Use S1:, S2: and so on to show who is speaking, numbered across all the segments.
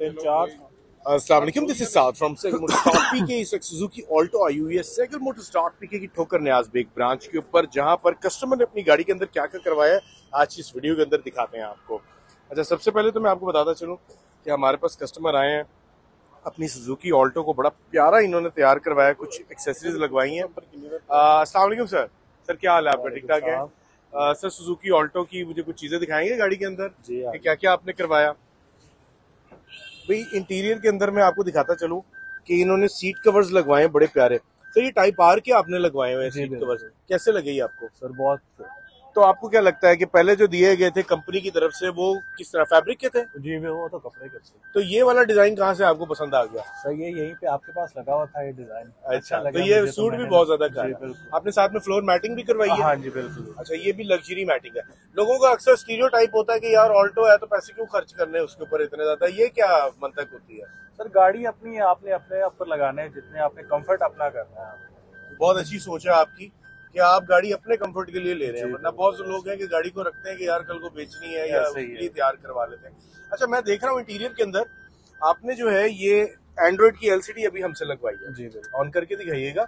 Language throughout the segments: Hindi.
S1: तीन चार
S2: अस्सलाम वालेकुम this is South from cycle motors dot PK इस सुजुकी ऑल्टो आई हुई है साइकिल मोटर्स डॉट पीके की ठोकर न्याज बेग ब्रांच के ऊपर जहाँ पर कस्टमर ने अपनी गाड़ी के अंदर क्या क्या करवाया है आज की इस वीडियो के अंदर दिखाते हैं आपको। अच्छा सबसे पहले तो मैं आपको बताता चलूँ कि हमारे पास कस्टमर आए हैं अपनी सुजुकी ऑल्टो को बड़ा प्यारा इन्होंने तैयार करवाया कुछ एक्सेसरीज लगवाई हैं। अस्सलाम वालेकुम सर सर क्या हाल है आपका? ठीक ठाक है? सर सुजुकी ऑल्टो की मुझे कुछ चीज़ें दिखाएँगे गाड़ी के अंदर?
S1: हाँ।
S2: कि क्या क्या आपने करवाया? भाई इंटीरियर के अंदर मैं आपको दिखाता चलूँ कि इन्होंने सीट कवर्स लगवाए हैं बड़े प्यारे। सर ये टाइप आर के आपने लगवाए हुए हैं सीट कवर्स कैसे लगे ये आपको?
S1: सर बहुत
S2: तो आपको क्या लगता है कि पहले जो दिए गए थे कंपनी की तरफ़ से वो किस तरह फैब्रिक के थे?
S1: जी वे तो कपड़े के थे।
S2: तो ये वाला डिज़ाइन कहाँ से आपको पसंद आ गया?
S1: सर ये यहीं पे आपके पास लगा हुआ था ये डिज़ाइन।
S2: अच्छा
S1: लगा
S2: तो ये
S1: मुझे
S2: सूट भी बहुत ज़्यादा खाया आपने साथ में फ्लोर मैटिंग भी करवाई है?
S1: हाँ जी बिल्कुल।
S2: अच्छा ये भी लग्जरी मैटिंग है। लोगों का अक्सर स्टीरियो टाइप होता है की यार ऑल्टो है तो पैसे क्यों खर्च करने उसके ऊपर इतने ज़्यादा? ये क्या मंतक होती है?
S1: सर गाड़ी अपनी आपने अपने ऊपर लगाने हैं जितने आपने कंफर्ट अपना करना है।
S2: बहुत अच्छी सोच है आपकी। कि आप गाड़ी अपने कंफर्ट के लिए ले रहे हैं वरना बहुत से लोग हैं कि गाड़ी को रखते हैं कि यार कल को बेचनी है या उसके लिए तैयार करवा लेते हैं। अच्छा मैं देख रहा हूँ इंटीरियर के अंदर आपने जो है ये एंड्रॉइड की एलसीडी अभी हमसे लगवाई है।
S1: जी
S2: ऑन करके दिखाइएगा।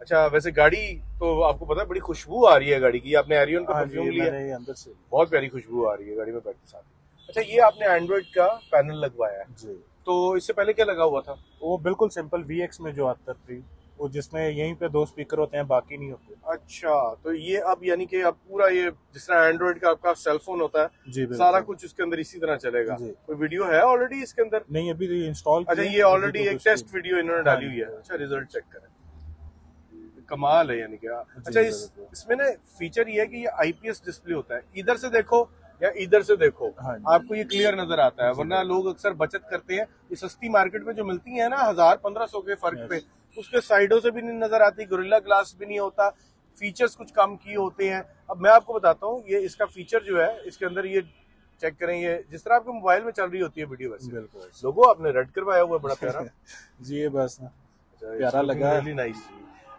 S2: अच्छा वैसे गाड़ी तो आपको पता है बड़ी खुशबू आ रही है गाड़ी की। आपने एरियन का
S1: हाँ
S2: परफ्यूम लिया।
S1: ये अंदर से
S2: बहुत प्यारी खुशबू आ रही है गाड़ी में बैठते साथ। अच्छा ये आपने एंड्रॉइड का पैनल लगवाया है।
S1: जी।
S2: तो इससे पहले क्या लगा हुआ था?
S1: वो बिल्कुल सिंपल वीएक्स में जो आता थी वो जिसमें यहीं पे दो स्पीकर होते हैं बाकी नहीं होते।
S2: अच्छा तो ये अब यानी कि अब पूरा ये जिस तरह एंड्रॉइड का आपका सेल फ़ोन होता है
S1: जी
S2: सारा कुछ इसके अंदर इसी तरह चलेगा। कोई वीडियो है ऑलरेडी इसके अंदर?
S1: नहीं अभी तो इंस्टॉल
S2: अच्छा ये ऑलरेडी एक टेस्ट वीडियो इन्होंने
S1: हाँ
S2: डाली हुई है। अच्छा रिज़ल्ट चेक करें। कमाल है यानी कि अच्छा इस इसमें ना फीचर ये है कि ये आईपीएस डिस्प्ले होता है। इधर से देखो या इधर से देखो
S1: हाँ
S2: आपको ये क्लियर नज़र आता है वरना लोग अक्सर बचत करते हैं। ये सस्ती मार्केट में जो मिलती है ना हज़ार पंद्रह सौ के फ़र्क पे उसके साइडों से भी नहीं नज़र आती गोरिल्ला ग्लास भी नहीं होता फीचर्स कुछ कम किए होते हैं। अब मैं आपको बताता हूँ ये इसका फीचर जो है इसके अंदर ये चेक करें ये जिस तरह आपके मोबाइल में चल रही होती है वीडियो वैसे।
S1: बिल्कुल।
S2: लोगो आपने रेड करवाया हुआ बड़ा प्यारा।
S1: जी ये बस।
S2: अच्छा,
S1: प्यारा लगा।
S2: really nice.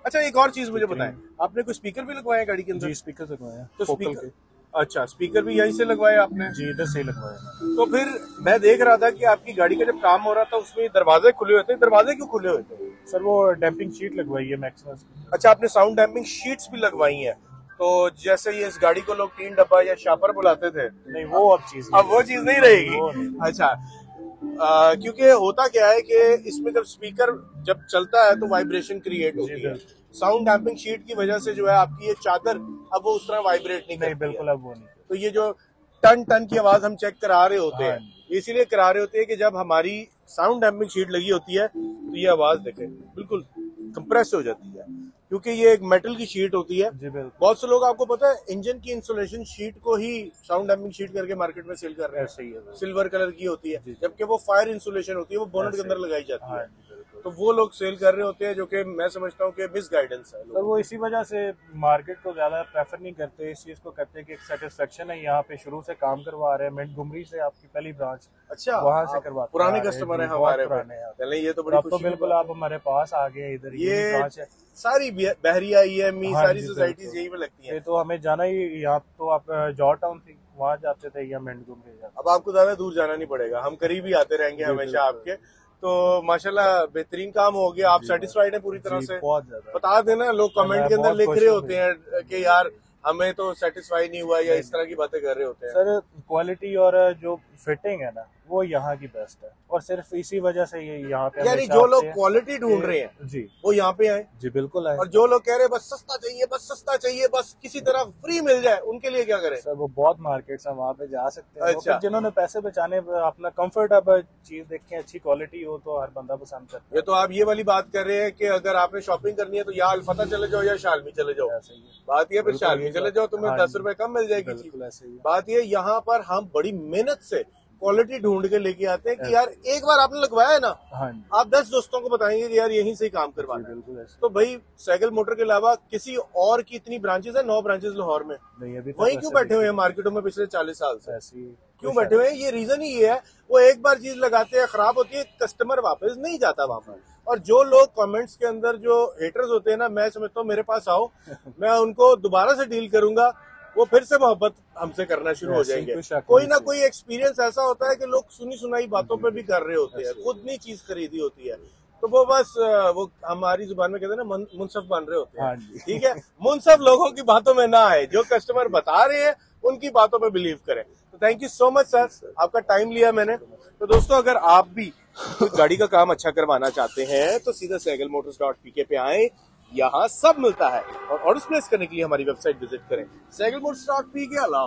S2: अच्छा एक और चीज़ मुझे बताएँ। आपने कोई स्पीकर भी लगवाया गाड़ी के अंदर?
S1: जी स्पीकर लगवाए हैं
S2: तो स्पीकर अच्छा स्पीकर भी यहीं से लगवाया आपने?
S1: जी इधर से लगवाया।
S2: तो फिर मैं देख रहा था कि आपकी गाड़ी का जब काम हो रहा था उसमें दरवाजे खुले हुए थे। दरवाजे क्यों खुले हुए थे?
S1: सर वो डैम्पिंग शीट लगवाई है मैक्सिमम
S2: अच्छा आपने साउंड डैम्पिंग शीट्स भी लगवाई है। तो जैसे ये इस गाड़ी को लोग तीन डब्बा या शापर बुलाते थे
S1: नहीं वो अब चीज़
S2: अब वो चीज़ नहीं रहेगी। अच्छा क्योंकि होता क्या है कि इसमें जब स्पीकर जब चलता है तो वाइब्रेशन क्रिएट होती है। साउंड डैम्पिंग शीट की वजह से जो है आपकी ये चादर अब वो उस तरह वाइब्रेट नहीं
S1: नहीं
S2: करती
S1: बिल्कुल अब वो नहीं।
S2: तो ये जो टन टन की आवाज़ हम चेक करा रहे होते
S1: हाँ
S2: हैं इसीलिए करा रहे होते हैं कि जब हमारी साउंड डैम्पिंग शीट लगी होती है तो ये आवाज़ देखे बिल्कुल कंप्रेस हो जाती है। क्योंकि ये एक मेटल की शीट होती है।
S1: जी बिल्कुल।
S2: बहुत से लोग आपको पता है इंजन की इंसुलेशन शीट को ही साउंड डैम्पिंग शीट करके मार्केट में सेल कर रहे हैं।
S1: ऐसे ही
S2: सिल्वर कलर की होती है। जबकि वो फायर इंसुलेशन होती है वो बोनट के अंदर लगाई जाती
S1: हाँ।
S2: है तो वो लोग सेल कर रहे होते हैं जो कि मैं समझता हूँ कि मिस गाइडेंस है
S1: सर वो इसी वजह से मार्केट को ज़्यादा प्रेफर नहीं करते इस चीज़ को करते हैं कि एक सेटिस्फेक्शन है यहाँ पे शुरू से काम करवा रहे हैं मिंट गुमरी से आपकी पहली ब्रांच
S2: अच्छा
S1: वहाँ से करवा
S2: पुराने कस्टमर है। हमारे
S1: पुराने।
S2: ये तो बड़ी
S1: तो बिल्कुल आप हमारे पास आ गए इधर
S2: ये
S1: है।
S2: सारी बहरिया ईएमई
S1: हाँ
S2: सारी सोसाइटीज यही में लगती हैं।
S1: तो हमें जाना ही यहाँ तो आप जॉर्ज टाउन थी वहाँ जाते थे या गुमरी
S2: अब आपको ज़्यादा दूर जाना नहीं पड़ेगा। हम करीब ही आते रहेंगे हमेशा आपके। तो माशाल्लाह बेहतरीन काम हो गया। आप सेटिस्फाइड हैं पूरी तरह से?
S1: बहुत
S2: बता देना लोग कमेंट के अंदर लिख रहे होते हैं कि यार हमें तो सेटिस्फाई नहीं हुआ या इस तरह की बातें कर रहे होते हैं।
S1: सर क्वालिटी और जो फिटिंग है ना वो यहाँ की बेस्ट है। और सिर्फ़ इसी वजह से ये यहाँ पे
S2: यानी जो लोग क्वालिटी ढूंढ रहे हैं
S1: जी।
S2: वो यहाँ पे आए।
S1: जी बिल्कुल आए।
S2: और जो लोग कह रहे हैं बस सस्ता चाहिए बस सस्ता चाहिए बस किसी तरह फ्री मिल जाए उनके लिए क्या करें?
S1: सर वो बहुत मार्केट्स हैं वहाँ पे जा सकते हैं।
S2: अच्छा।
S1: जिन्होंने पैसे बचाने अपना कंफर्ट अब चीज़ देखें अच्छी क्वालिटी हो तो हर बंदा पसंद करता
S2: ये तो आप ये वाली बात कर रहे हैं की अगर आपने शॉपिंग करनी है तो या अल्फता चले जाओ या शालमी चले जाओ। बात यह फिर शालमी चले जाओ तुम्हें
S1: हाँ
S2: दस। रुपए कम मिल जाएगी। बात ये यहाँ पर हम बड़ी मेहनत से क्वालिटी ढूंढ के लेके आते हैं कि यार एक बार आपने लगवाया है ना
S1: हाँ
S2: आप दस दोस्तों को बताएँगे कि यार यहीं से ही काम करवाना है।
S1: बिल्कुल
S2: तो भाई साइकिल मोटर के अलावा किसी और की इतनी ब्रांचेस है नौ ब्रांचेस लाहौर में। वहीं क्यों बैठे हुए हैं मार्केटों में पिछले चालीस साल से?
S1: ऐसे
S2: क्यों बैठे हुए हैं? ये रीजन ही ये है वो एक बार चीज़ लगाते हैं खराब होती है कस्टमर वापस नहीं जाता वापस। और जो लोग कमेंट्स के अंदर जो हेटर्स होते हैं ना मैं समझता हूँ मेरे पास आओ मैं उनको दोबारा से डील करूँगा वो फिर से मोहब्बत हमसे करना शुरू हो जाएँगे।
S1: कोई
S2: ना कोई एक्सपीरियंस ऐसा होता है कि लोग सुनी सुनाई बातों पर भी कर रहे होते हैं खुद नहीं चीज़ खरीदी होती है। तो वो बस वो हमारी ज़ुबान में कहते हैं ना मुनसफ बन रहे होते
S1: हाँ।
S2: हैं ठीक है? मुनसफ लोगों की बातों में ना आए जो कस्टमर बता रहे हैं उनकी बातों पे बिलीव करें। तो thank you so much sir आपका टाइम लिया मैंने। तो दोस्तों अगर आप भी गाड़ी का काम अच्छा करवाना चाहते हैं तो सीधा सैगल मोटर्स डॉट पीके पे आए। यहाँ सब मिलता है। और ऑर्डर प्लेस करने के लिए हमारी वेबसाइट विज़िट करें। सैगल मोड स्टार्ट पी के अल्लाह